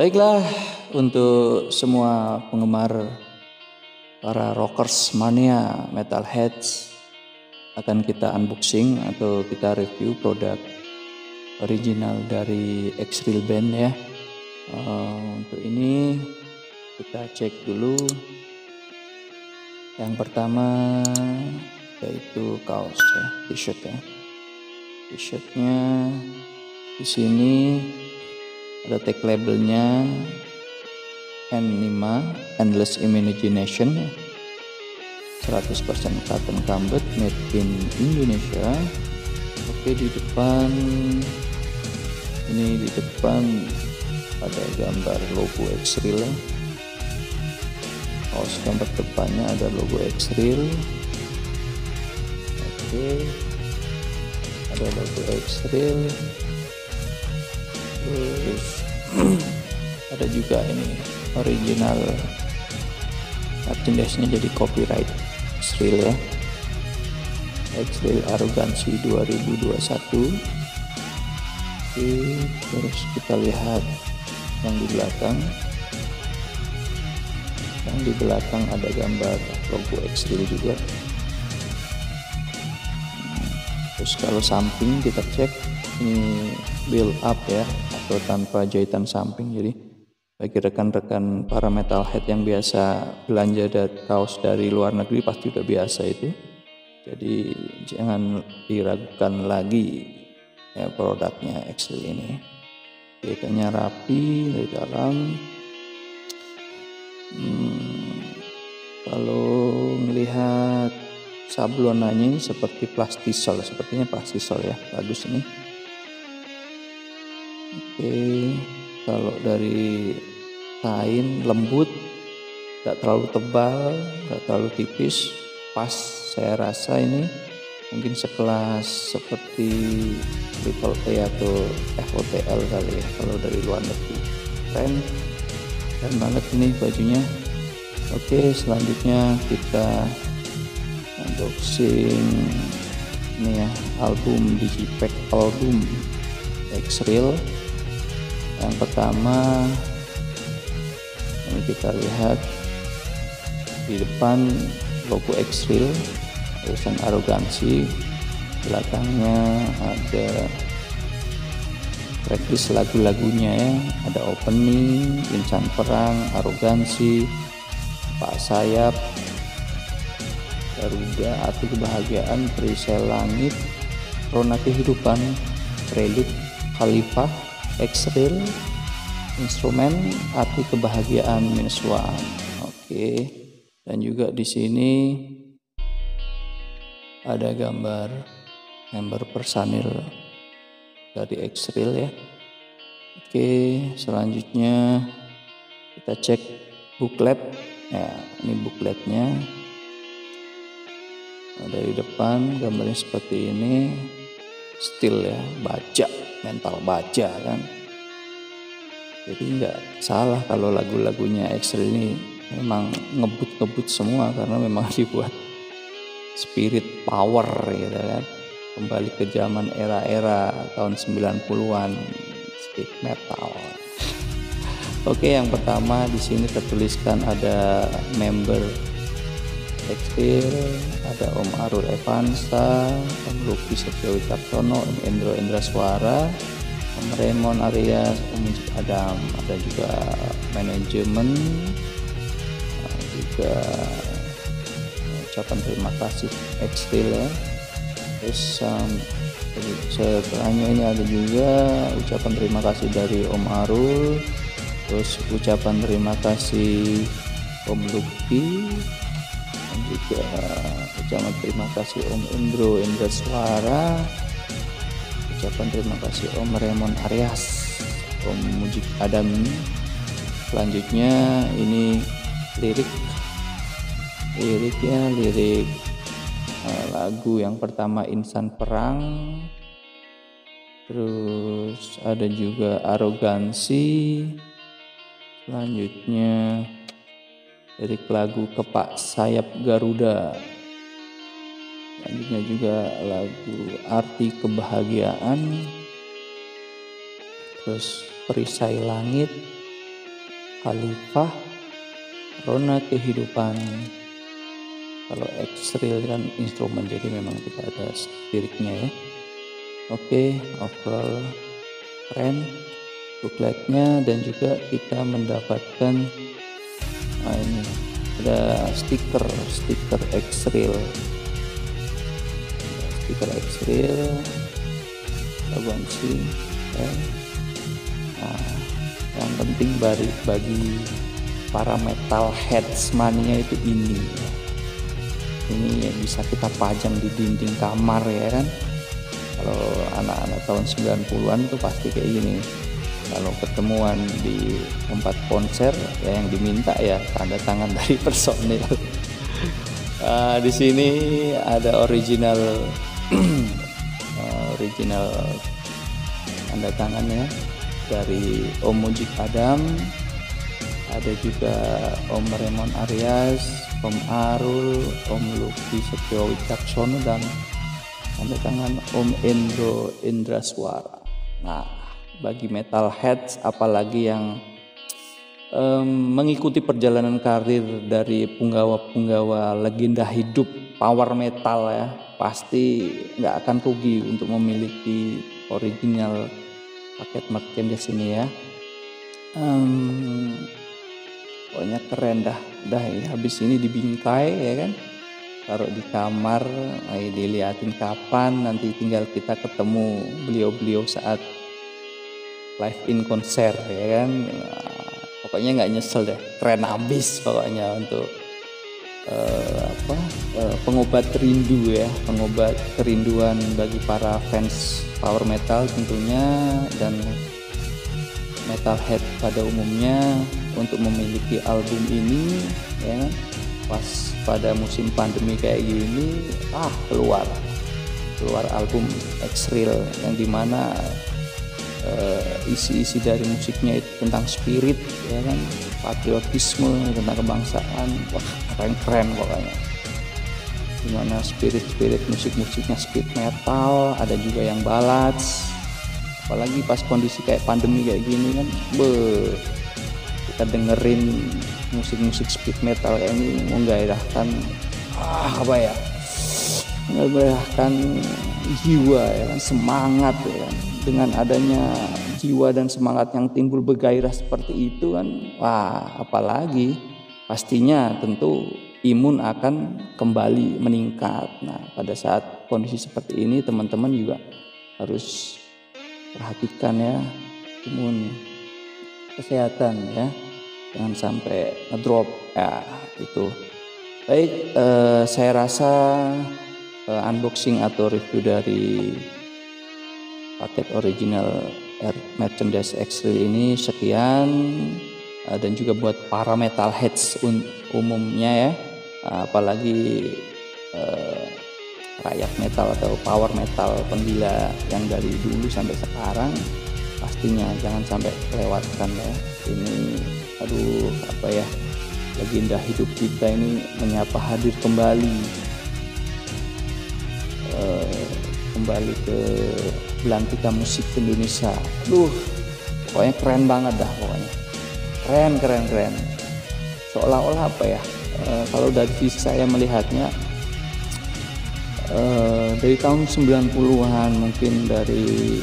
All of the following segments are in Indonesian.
Baiklah, untuk semua penggemar para rockers mania metalheads akan kita unboxing atau kita review produk original dari X-Real Band ya. Uh, untuk ini kita cek dulu. Yang pertama yaitu kaos ya, t-shirt ya. T-shirtnya di sini ada tag labelnya N5 Endless Imagination 100% cotton combat made in Indonesia. Oke di depan. Ini di depan. Ada gambar logo X-Real kaos gambar depannya ada logo X-Real oke. Ada logo X-Real terus ada juga ini original merchandise-nya jadi copyright Xreal ya. Xreal Arogansi 2021 Oke, terus kita lihat yang di belakang. Yang di belakang ada gambar logo Xreal juga. Terus kalau samping kita cek ini build up ya atau tanpa jahitan samping. Jadi bagi rekan-rekan para metalhead yang biasa belanja dari kaos dari luar negeri pasti udah biasa itu. Jadi jangan diragukan lagi ya produknya Excel ini. Jahitannya rapi dari dalam. Hmm, kalau melihat sablonanya seperti plastisol sepertinya plastisol ya bagus ini oke kalau dari kain lembut gak terlalu tebal gak terlalu tipis pas saya rasa ini mungkin sekelas seperti Triple T atau FOTL kali ya kalau dari luar negeri. Keren keren banget ini bajunya. Oke selanjutnya kita unboxing ini ya album digipack album X-Real yang pertama ini kita lihat di depan logo X-Real tulisan arogansi. Belakangnya ada tracklist lagu-lagunya ya. Ada opening insan perang arogansi pak sayap Garuda Arti Kebahagiaan Perisai Langit Rona Kehidupan Prelude Khalifah X-Real Instrumen Arti Kebahagiaan one oke. Dan juga di sini ada gambar member personil dari X-Real ya. Oke selanjutnya kita cek booklet. Ya ini bookletnya. Nah, dari depan gambarnya seperti ini still ya baca mental baca kan. Jadi nggak salah kalau lagu-lagunya Excel ini memang ngebut-ngebut semua karena memang dibuat spirit power gitu kan. Kembali ke zaman era-era tahun 90-an speed metal. Oke yang pertama di sini tertuliskan ada member Tekstil, ada Om Arul Evansa, Om Luki Setio Wicaksono, Om Endro Indra Suara, Om Raymond Arias, Om Adam, ada juga manajemen, juga ucapan terima kasih Tekstil ya. Terus um, setelahnya ini ada juga ucapan terima kasih dari Om Arul, terus ucapan terima kasih Om Luki, dan juga ucapan terima kasih Om Indro Indra Suara. Ucapan terima kasih Om Raymond Arias Om Mujib Adam. Selanjutnya ini lirik. Liriknya lirik uh, lagu yang pertama Insan Perang. Terus ada juga arogansi. Selanjutnya dari lagu Kepak Sayap Garuda. Selanjutnya juga lagu Arti Kebahagiaan. Terus Perisai Langit Khalifah Rona kehidupan. Kalau X-Real kan instrumen jadi memang tidak ada liriknya ya. Oke overall keren bookletnya dan juga kita mendapatkan nah ini. Ada stiker stiker X-Real stiker X-Real sih ya. nah yang penting bagi, bagi para metal heads mania itu ini. Ini yang bisa kita pajang di dinding kamar ya kan? Kalau anak-anak tahun 90-an tuh pasti kayak gini kalau ketemuan di tempat konser ya yang diminta ya tanda tangan dari personil. Uh, di sini ada original original tanda tangannya dari Om Mujik Adam. Ada juga Om Raymond Arias Om Arul Om Luki Setio Wicaksono dan tanda tangan Om Endro Indra Suara nah bagi metalheads apalagi yang um, mengikuti perjalanan karir dari punggawa-punggawa legenda hidup power metal ya pasti nggak akan rugi untuk memiliki original paket merchandise ini ya. Um, pokoknya keren dah dah ya habis ini dibingkai ya kan? Taruh di kamar ayo diliatin kapan nanti tinggal kita ketemu beliau-beliau saat live in konser ya kan? Pokoknya nggak nyesel deh keren abis pokoknya untuk uh, apa uh, pengobat rindu ya pengobat kerinduan bagi para fans power metal tentunya dan metalhead pada umumnya untuk memiliki album ini ya pas pada musim pandemi kayak gini ah keluar keluar album X-Real yang di mana uh, isi-isi dari musiknya itu tentang spirit ya kan? Patriotisme tentang kebangsaan. Wah keren keren pokoknya. Di mana spirit spirit musik musiknya speed metal ada juga yang ballads. Apalagi pas kondisi kayak pandemi kayak gini kan be kita dengerin musik-musik speed metal kayak ini menggairahkan ah apa ya? Menggairahkan jiwa ya kan semangat ya kan dengan adanya jiwa dan semangat yang timbul bergairah seperti itu kan wah apalagi pastinya tentu imun akan kembali meningkat. Nah, pada saat kondisi seperti ini teman-teman juga harus perhatikan ya imun kesehatan ya. Jangan sampai ngedrop ya itu. Baik, eh, saya rasa eh, unboxing atau review dari paket original Air Merchandise X-Ray ini sekian. Eh, dan juga buat para metalheads umumnya ya. Apalagi eh, rakyat metal atau power metal penggila yang dari dulu sampai sekarang pastinya jangan sampai lewatkan ya. Ini aduh apa ya legenda hidup kita ini menyapa hadir kembali kembali ke belantika musik Indonesia. Duh pokoknya keren banget dah pokoknya. Keren keren keren. Seolah-olah apa ya Eh, kalau dari saya melihatnya uh, dari tahun 90-an mungkin dari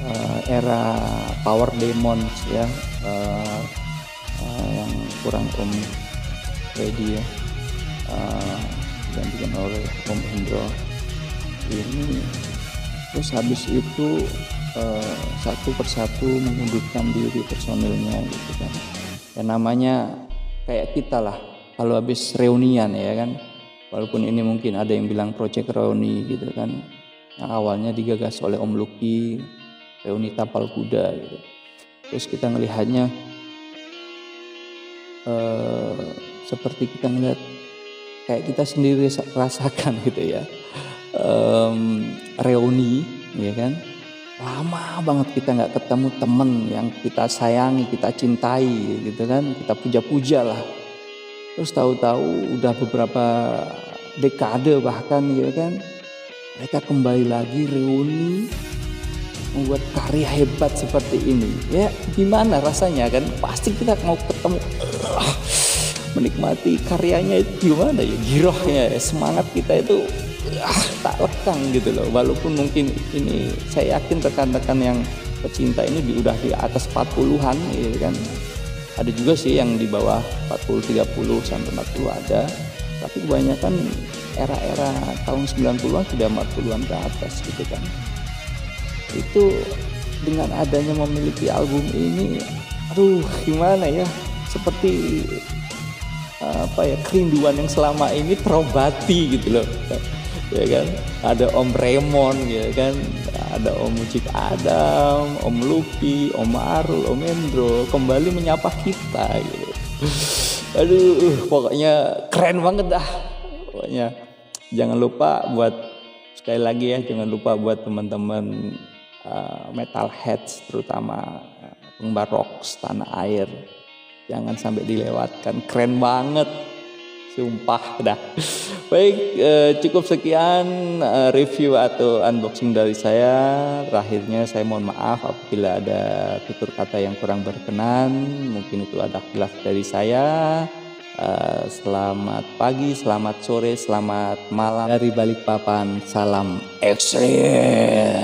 uh, era Power Demons ya uh, uh, yang kurang Om Freddy ya uh, digantikan oleh Om Hendro. Ini terus habis itu uh, satu persatu mengundurkan diri personilnya gitu kan. Ya namanya kayak kita lah kalau habis reunian ya kan. Walaupun ini mungkin ada yang bilang project reuni gitu kan. Yang awalnya digagas oleh Om Luki reuni tapal kuda gitu. Terus kita melihatnya eh, seperti kita ngeliat kayak kita sendiri rasakan gitu ya um, reuni ya kan? Lama banget kita nggak ketemu temen yang kita sayangi kita cintai gitu kan? Kita puja-puja lah. Terus tahu-tahu udah beberapa dekade bahkan ya kan? Mereka kembali lagi reuni membuat karya hebat seperti ini. Ya gimana rasanya kan? Pasti kita mau ketemu uh, menikmati karyanya itu gimana ya? Girohnya ya, semangat kita itu uh, tak lekang gitu loh. Walaupun mungkin ini saya yakin rekan-rekan yang pecinta ini di, udah di atas 40-an ya kan? Ada juga sih yang di bawah 40 30 sampai 40 ada. Tapi kebanyakan era-era tahun 90-an sudah 40-an ke atas gitu kan. Itu dengan adanya memiliki album ini aduh gimana ya? Seperti apa ya kerinduan yang selama ini terobati gitu loh ya kan? Ada Om Raymond ya kan? Ada Om Mujib Adam Om Lupi Om Arul Om Endro kembali menyapa kita gitu. Aduh pokoknya keren banget dah. Pokoknya jangan lupa buat sekali lagi ya jangan lupa buat teman-teman uh, metal heads terutama uh, penggemar rock tanah air. Jangan sampai dilewatkan. Keren banget sumpah dah baik uh, cukup sekian uh, review atau unboxing dari saya terakhirnya saya mohon maaf apabila ada tutur kata yang kurang berkenan mungkin itu ada khilaf dari saya Uh, selamat pagi, selamat sore, selamat malam dari Balikpapan. Salam ekstrim.